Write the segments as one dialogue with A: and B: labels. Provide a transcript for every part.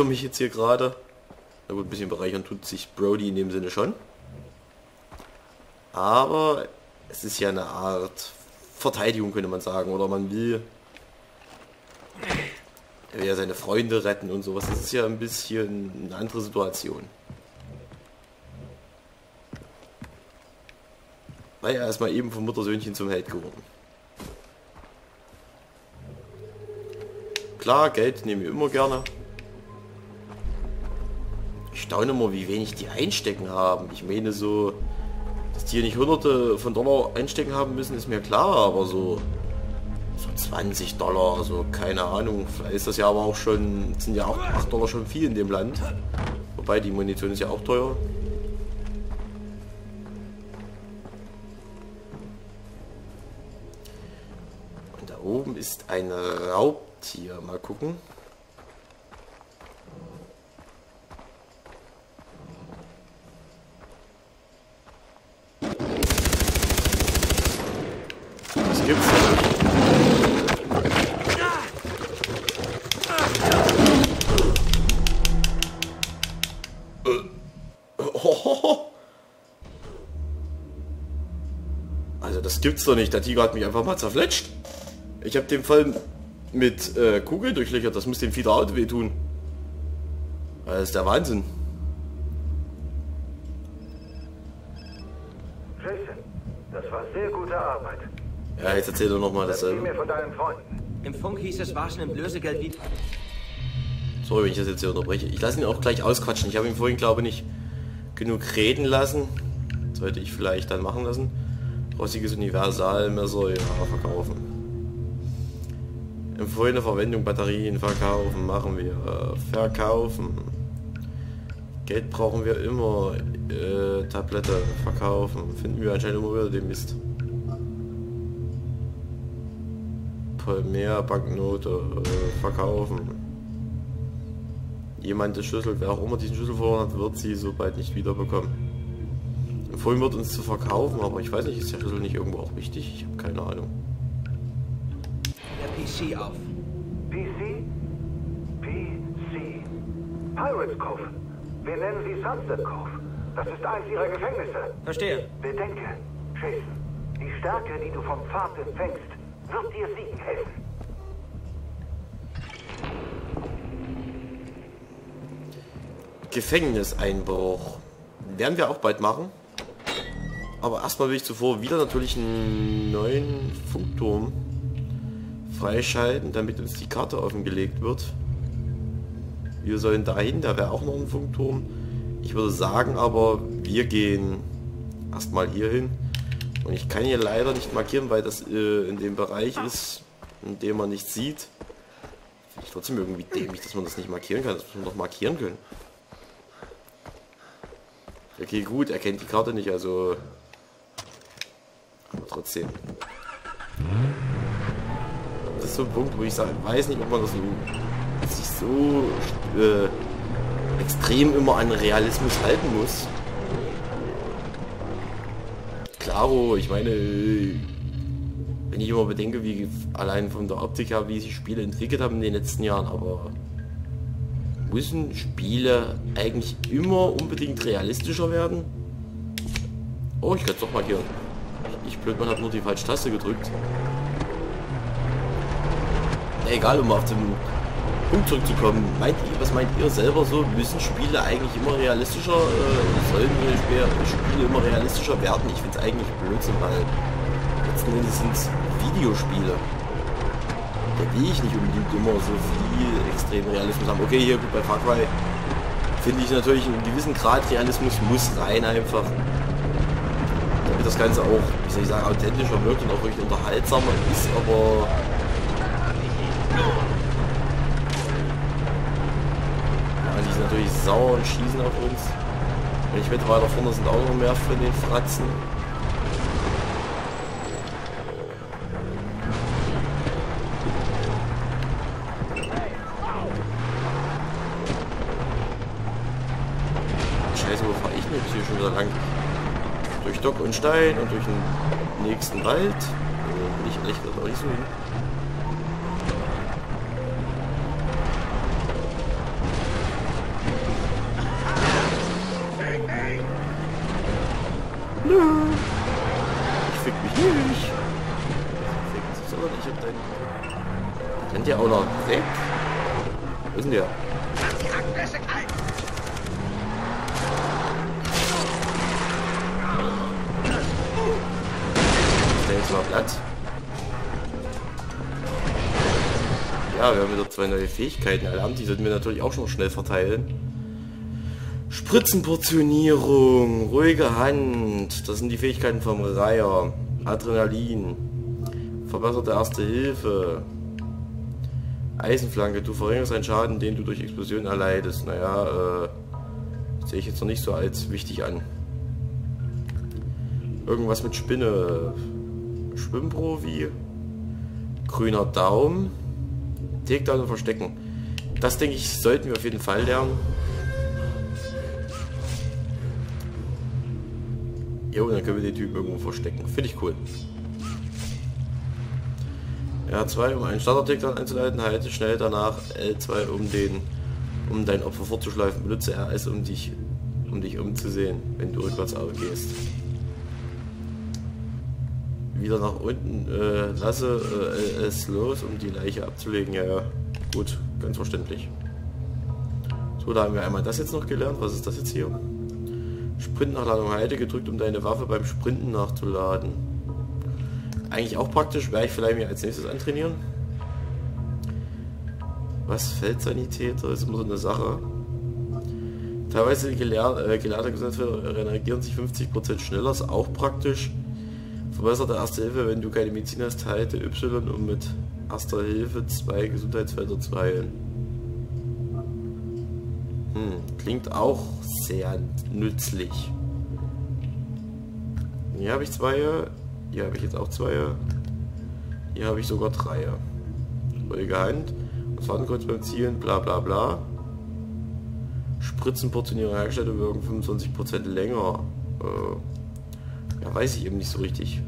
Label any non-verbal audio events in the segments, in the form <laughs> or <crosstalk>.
A: für mich jetzt hier gerade. Na gut, ein bisschen bereichern tut sich Brody in dem Sinne schon. Aber es ist ja eine Art Verteidigung, könnte man sagen. Oder man will, er will ja seine Freunde retten und sowas. Das ist ja ein bisschen eine andere Situation. Weil er ist mal eben vom Muttersöhnchen zum Held geworden. Klar, Geld nehmen wir immer gerne. Staune immer, wie wenig die einstecken haben. Ich meine so, dass die hier nicht hunderte von Dollar einstecken haben müssen, ist mir klar, aber so, so 20 Dollar, so keine Ahnung. Vielleicht ist das ja aber auch schon, sind ja auch 8 Dollar schon viel in dem Land. Wobei die Munition ist ja auch teuer. Da oben ist ein Raubtier. Mal gucken. Was gibt's denn? Also das gibt's doch nicht. Der Tiger hat mich einfach mal zerfletscht. Ich habe den Fall mit äh, Kugel durchlöchert. Das muss dem Vieh Auto wehtun. Das ist der Wahnsinn.
B: Jason, das war sehr gute Arbeit.
A: Ja, jetzt erzähl doch nochmal
B: Erzähl
A: dasselbe.
B: mir von deinen Freunden.
C: Im Funk hieß es Waschen im Lösegeld wie...
A: Sorry, wenn ich das jetzt hier unterbreche. Ich lasse ihn auch gleich ausquatschen. Ich habe ihn vorhin, glaube ich, nicht genug reden lassen. Sollte ich vielleicht dann machen lassen. Rostiges Universalmesser, ja, verkaufen. Empfohlene Verwendung Batterien verkaufen, machen wir. Äh, verkaufen. Geld brauchen wir immer. Äh, Tablette verkaufen. Finden wir anscheinend immer wieder den Mist. Polymer, Banknote, äh, verkaufen. Jemand der Schlüssel, wer auch immer diesen Schlüssel verloren hat, wird sie so bald nicht wiederbekommen. Empfohlen wird uns zu verkaufen, aber ich weiß nicht, ist der Schlüssel nicht irgendwo auch wichtig? Ich habe keine Ahnung.
C: der PC auf.
B: PC? PC. Pirates Cove. Wir nennen sie Sunset Cove. Das ist eins ihrer Gefängnisse.
C: Verstehe.
B: Bedenke, Jason, die Stärke, die du vom Pfad empfängst, wird dir siegen helfen.
A: Gefängniseinbruch. Werden wir auch bald machen. Aber erstmal will ich zuvor wieder natürlich einen neuen Funkturm freischalten, damit uns die Karte offengelegt wird. Wir sollen dahin, da wäre auch noch ein Funkturm. Ich würde sagen aber, wir gehen erstmal hier hin. Und ich kann hier leider nicht markieren, weil das äh, in dem Bereich ist, in dem man nichts sieht. Finde ich trotzdem irgendwie dämlich, dass man das nicht markieren kann. Das muss man doch markieren können. Okay, gut, er kennt die Karte nicht, also... Aber trotzdem. Das ist so ein Punkt, wo ich sage, ich weiß nicht, ob man das so, sich so äh, extrem immer an Realismus halten muss. Klaro, ich meine, wenn ich immer bedenke, wie allein von der Optik her, wie sich Spiele entwickelt haben in den letzten Jahren, aber müssen Spiele eigentlich immer unbedingt realistischer werden? Oh, ich kann es doch markieren. Ich blöd, man hat nur die falsche Taste gedrückt. Egal, um auf den Punkt zurückzukommen. Meint ihr, was meint ihr selber so? Müssen Spiele eigentlich immer realistischer, äh, sollen Spiele immer realistischer werden? Ich finde es eigentlich Blödsinn, weil letzten Endes sind es Videospiele. Da will ich nicht unbedingt immer so viel extrem Realismus haben. Okay, hier gut bei Far Cry finde ich natürlich einen gewissen Grad Realismus muss rein einfach. Damit das Ganze auch, wie soll ich sagen, authentischer wirkt und auch wirklich unterhaltsamer ist, aber ja, die sind natürlich sauer und schießen auf uns. Und ich wette, weiter vorne sind auch noch mehr von den Fratzen. Scheiße, wo fahre ich denn jetzt hier schon wieder lang? Stock und Stein und durch den nächsten Wald. Äh, bin ich ehrlich gesagt auch nicht so hin. Nö. Ich fick mich nicht. Perfekt. So, ich hab rennt ja auch noch weg. Wo ist denn der? Mal Platz? Ja, wir haben wieder zwei neue Fähigkeiten erlernt. Die sollten wir natürlich auch schon schnell verteilen. Spritzenportionierung, ruhige Hand. Das sind die Fähigkeiten vom Reiher. Adrenalin. Verbesserte Erste Hilfe. Eisenflanke. Du verringerst einen Schaden, den du durch Explosion erleidest. Naja, äh, sehe ich jetzt noch nicht so als wichtig an. Irgendwas mit Spinne. Schwimmprofi. Grüner Daumen. Takedown und Verstecken. Das denke ich, sollten wir auf jeden Fall lernen. Jo, dann können wir den Typen irgendwo verstecken. Finde ich cool. R2, um einen Starter-Takedown einzuleiten, halte schnell danach L2, um den um dein Opfer fortzuschleifen. Benutze RS, um dich um dich umzusehen, wenn du rückwärts gehst. Wieder nach unten äh, lasse äh, es los, um die Leiche abzulegen. Ja, ja, gut, ganz verständlich. So, da haben wir einmal das jetzt noch gelernt. Was ist das jetzt hier? Sprintnachladung Heide gedrückt, um deine Waffe beim Sprinten nachzuladen. Eigentlich auch praktisch, werde ich vielleicht mir als nächstes antrainieren. Was Feldsanitäter ist immer so eine Sache. Teilweise die gelehr äh, Gesundheitsfelder reagieren sich 50% schneller, ist auch praktisch. Verbesserte Erste Hilfe, wenn du keine Medizin hast, halte Y, um mit Erster Hilfe zwei Gesundheitsfelder zu heilen. Hm, klingt auch sehr nützlich. Hier habe ich zwei, hier habe ich jetzt auch zwei, hier habe ich sogar drei. Ruhige Hand, das warten kurz beim Zielen, bla bla bla. Spritzenportionierung Herstellung wirken 25% länger. Äh, ja, weiß ich eben nicht so richtig.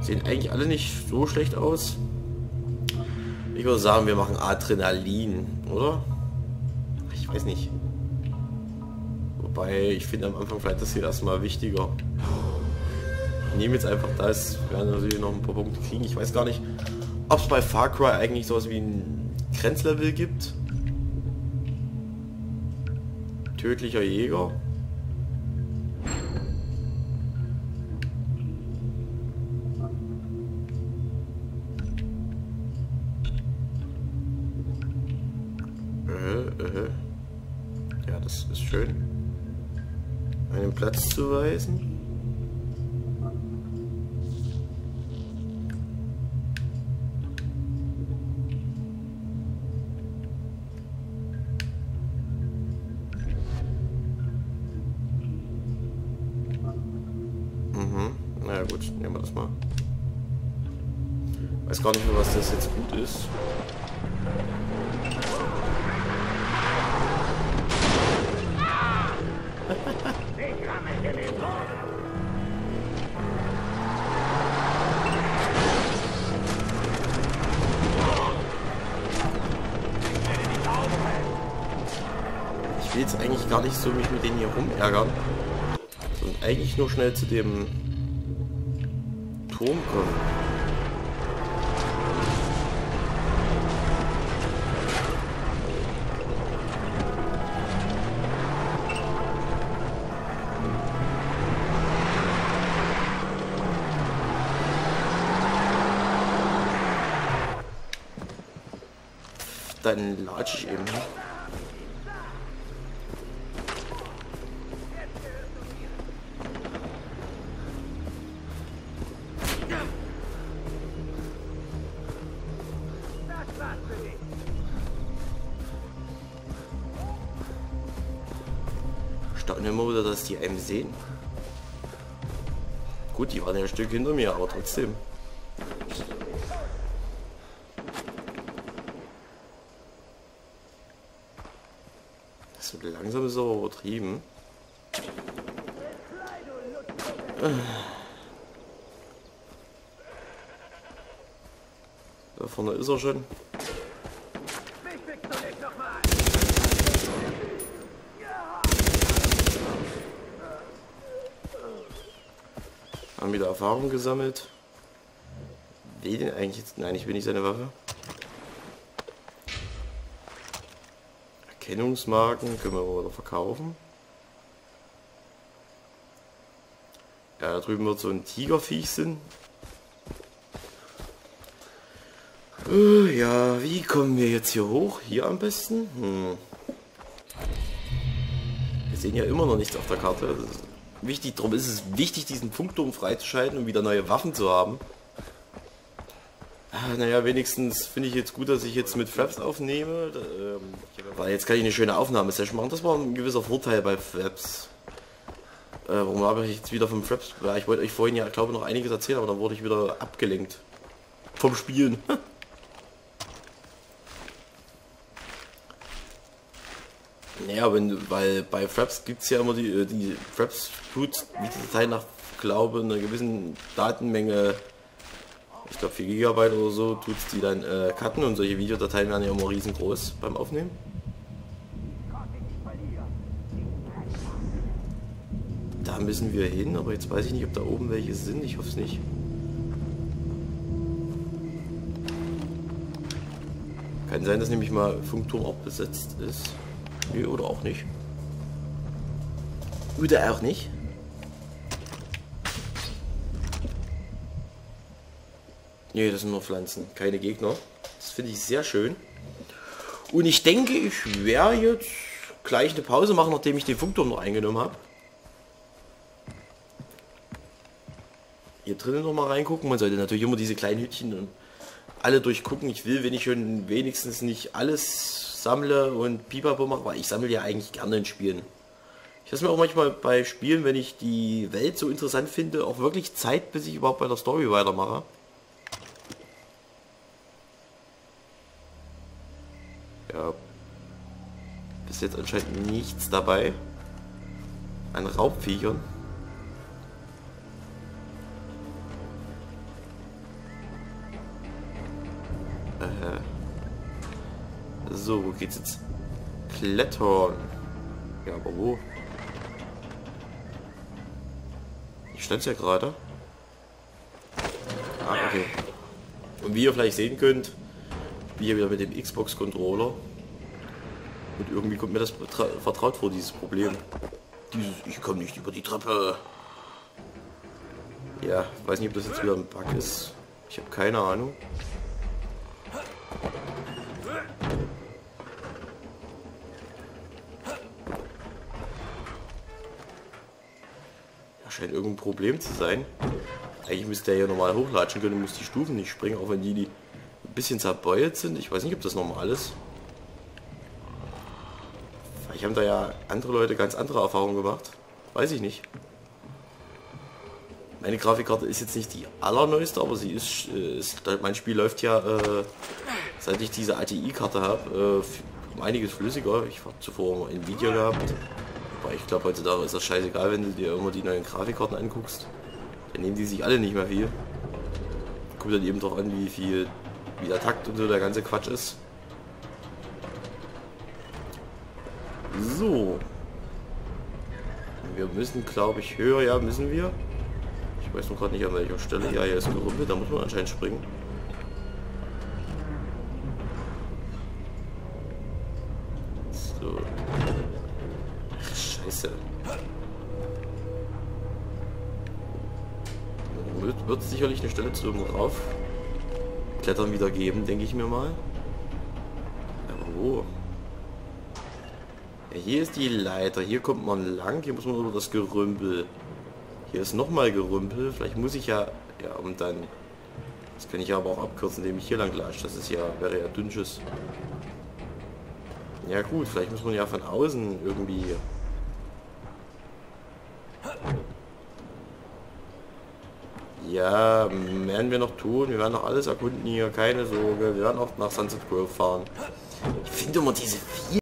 A: Sehen eigentlich alle nicht so schlecht aus. Ich würde sagen, wir machen Adrenalin, oder? Ich weiß nicht. Wobei, ich finde am Anfang vielleicht das hier erstmal wichtiger. Ich nehme jetzt einfach das. Wir werden natürlich noch ein paar Punkte kriegen. Ich weiß gar nicht, ob es bei Far Cry eigentlich sowas wie ein Grenzlevel gibt. Tödlicher Jäger. Schön. Einen Platz zu weisen. Mhm. Na gut, nehmen wir das mal. Weiß gar nicht mehr, was das jetzt gut ist. Ich will jetzt eigentlich gar nicht so mich mit denen hier rumärgern. Sondern eigentlich nur schnell zu dem Turm kommen. Dann latsch ich eben. Staune immer wieder, dass die einem sehen. Gut, die waren ja ein Stück hinter mir, aber trotzdem. Wird langsam ist aber übertrieben. Da vorne ist er schon. Haben wieder Erfahrung gesammelt. will den eigentlich jetzt... Nein, ich will nicht seine Waffe. Erkennungsmarken können wir wieder verkaufen. Ja, da drüben wird so ein Tigerviech sind. Uh, ja, wie kommen wir jetzt hier hoch? Hier am besten? Hm. Wir sehen ja immer noch nichts auf der Karte. wichtig, darum ist es wichtig, diesen Funkturm freizuschalten und wieder neue Waffen zu haben. Ah, naja, wenigstens finde ich jetzt gut, dass ich jetzt mit Fraps aufnehme. Ähm, weil jetzt kann ich eine schöne Aufnahmesession machen. Das war ein gewisser Vorteil bei Fraps. Äh, warum habe ich jetzt wieder vom Fraps? Ja, ich wollte euch vorhin ja, glaube ich, noch einiges erzählen, aber dann wurde ich wieder abgelenkt. Vom Spielen. <laughs> Naja, wenn, weil bei Fraps gibt es ja immer die, äh, die Fraps tut die Datei nach, glaube einer gewissen Datenmenge, ich glaube 4 GB oder so, tut die dann äh, cutten und solche Videodateien werden ja immer riesengroß beim Aufnehmen. Da müssen wir hin, aber jetzt weiß ich nicht, ob da oben welche sind. Ich hoffe es nicht. Kann sein, dass nämlich mal Funkturm auch besetzt ist. Nee, oder auch nicht. Oder auch nicht. Nee, das sind nur Pflanzen, keine Gegner. Das finde ich sehr schön. Und ich denke, ich werde jetzt gleich eine Pause machen, nachdem ich den Funkturm noch eingenommen habe. Hier drinnen noch mal reingucken. Man sollte natürlich immer diese kleinen Hütchen alle durchgucken. Ich will, wenn ich schon wenigstens nicht alles sammle und Pipapo mache, weil ich sammle ja eigentlich gerne in Spielen. Ich lasse mir auch manchmal bei Spielen, wenn ich die Welt so interessant finde, auch wirklich Zeit, bis ich überhaupt bei der Story weitermache. Jetzt anscheinend nichts dabei. An Raubviechern. So, wo geht's jetzt? Klettern. Ja, aber wo? Ich stand ja gerade. Ah, okay. Und wie ihr vielleicht sehen könnt, hier wieder mit dem Xbox-Controller. Und irgendwie kommt mir das vertraut vor, dieses Problem. Dieses, ich komme nicht über die Treppe. Ja, weiß nicht, ob das jetzt wieder ein Bug ist. Ich habe keine Ahnung. scheint irgendein Problem zu sein. Eigentlich müsste er ja normal hochlatschen können, muss die Stufen nicht springen, auch wenn die, die ein bisschen zerbeult sind. Ich weiß nicht, ob das normal ist. Vielleicht haben da ja andere Leute ganz andere Erfahrungen gemacht. Weiß ich nicht. Meine Grafikkarte ist jetzt nicht die allerneueste, aber sie ist, äh, ist mein Spiel läuft ja, äh, seit ich diese ATI-Karte habe, äh, um einiges flüssiger. Ich habe zuvor ein Video gehabt. Aber ich glaube heutzutage ist das scheißegal, wenn du dir immer die neuen Grafikkarten anguckst. Dann nehmen die sich alle nicht mehr viel. Kommt dann eben drauf an, wie viel, wie der Takt und so der ganze Quatsch ist. So. Wir müssen, glaube ich, höher. Ja, müssen wir. Ich weiß noch gerade nicht an welcher Stelle. Ja, hier ist ein Gerümpel, da muss man anscheinend springen. Scheiße. Wird, wird sicherlich eine Stelle zu oben drauf Klettern wieder geben, denke ich mir mal. Aber wo? Ja, hier ist die Leiter. Hier kommt man lang. Hier muss man über das Gerümpel. Hier ist nochmal Gerümpel. Vielleicht muss ich ja... Ja, und dann... Das kann ich aber auch abkürzen, indem ich hier lang latsche. Das ist ja... Wäre ja dünnsches. Ja gut, vielleicht muss man ja von außen irgendwie Ja, werden wir noch tun. Wir werden noch alles erkunden hier. Keine Sorge. Wir werden auch nach Sunset Grove fahren. Ich finde immer diese vier